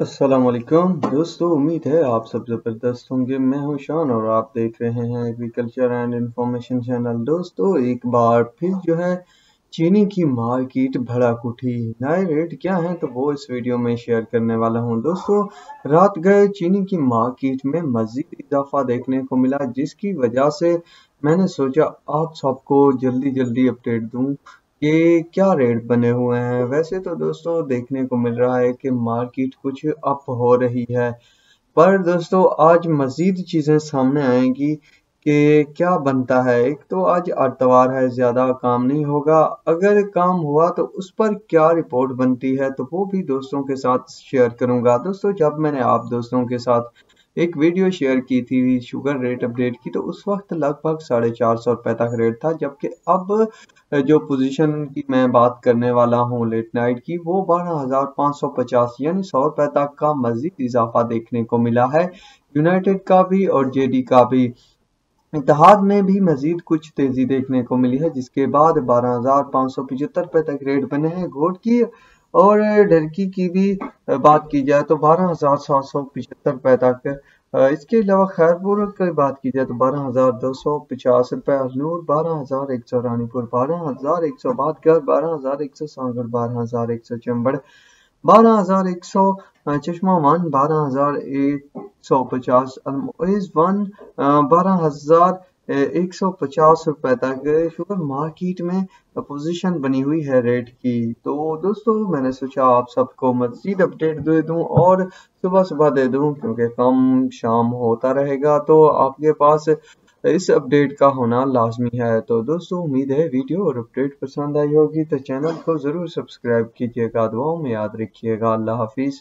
अस्सलाम वालेकुम। दोस्तों, उम्मीद है आप सब ज़बरदस्त होंगे। मैं हूँ शान और आप देख रहे हैं एग्रीकल्चर एंड इंफॉर्मेशन चैनल दोस्तों, एक बार फिर जो है, चीनी की मार्केट भड़क उठी। नए रेट क्या हैं तो वो इस वीडियो में शेयर करने वाला हूँ। दोस्तों, रात गए, चीनी की मार्केट में मज़ीद इजाफा देखने को मिला, जिसकी वजह से मैंने सोचा, आप सबको जल्दी जल्दी अपडेट दूँ। कि क्या रेट बने हुए हैं? वैसे तो दोस्तों देखने को मिल रहा है कि मार्केट कुछ अप हो रही है, पर दोस्तों आज मज़ीद चीज़ें सामने आएँगी कि क्या बनता है। एक तो आज आतवार है, ज़्यादा काम नहीं होगा। अगर काम हुआ तो उस पर क्या रिपोर्ट बनती है तो वो भी दोस्तों के साथ शेयर करूँगा। दोस्तों जब मैंने आप दोस्तों के साथ एक वीडियो शेयर की थी शुगर रेट अपडेट की तो उस वक्त लगभग साढ़े चार सौ रुपए तक रेट था, जबकि अब जो पोजीशन की मैं बात करने वाला हूँ लेट नाइट की, वो बारह हज़ार पाँच सौ पचास, यानी सौ रुपए तक का मजीद इजाफा देखने को मिला है। यूनाइटेड का भी और जेडी का भी। इतिहाद में भी मजीद कुछ तेज़ी देखने को मिली है, जिसके बाद बारह हज़ार पाँच सौ पचहत्तर रुपए तक रेट बने हैं। गोट की और ढरकी की भी बात की जाए तो बारह हज़ार सात सौ पिछहत्तर रुपए तक इसके अलावा खैरपुर की बात की जाए तो बारह हज़ार दो सौ पचास रुपए अजनूर बारह हज़ार एक सौ, रानीपुर बारह हज़ार एक सौ बहत्तर बारह हज़ार एक सौ, सागर बारह हज़ार एक सौ, चंबड़ बारह हज़ार एक सौ चश्मा वन बारह हज़ार एक सौ पचास वन बारह हज़ार एक सौ पचास रुपए तक। शुगर मार्केट में पोजीशन बनी हुई है रेट की। तो दोस्तों, मैंने सोचा आप सबको मजीद अपडेट दे दूँ और सुबह सुबह दे दूँ, क्योंकि कम शाम होता रहेगा तो आपके पास इस अपडेट का होना लाजमी है। तो दोस्तों, उम्मीद है वीडियो और अपडेट पसंद आई होगी तो चैनल को ज़रूर सब्सक्राइब कीजिएगा। दुआओं में याद रखिएगा। अल्लाह हाफिज़।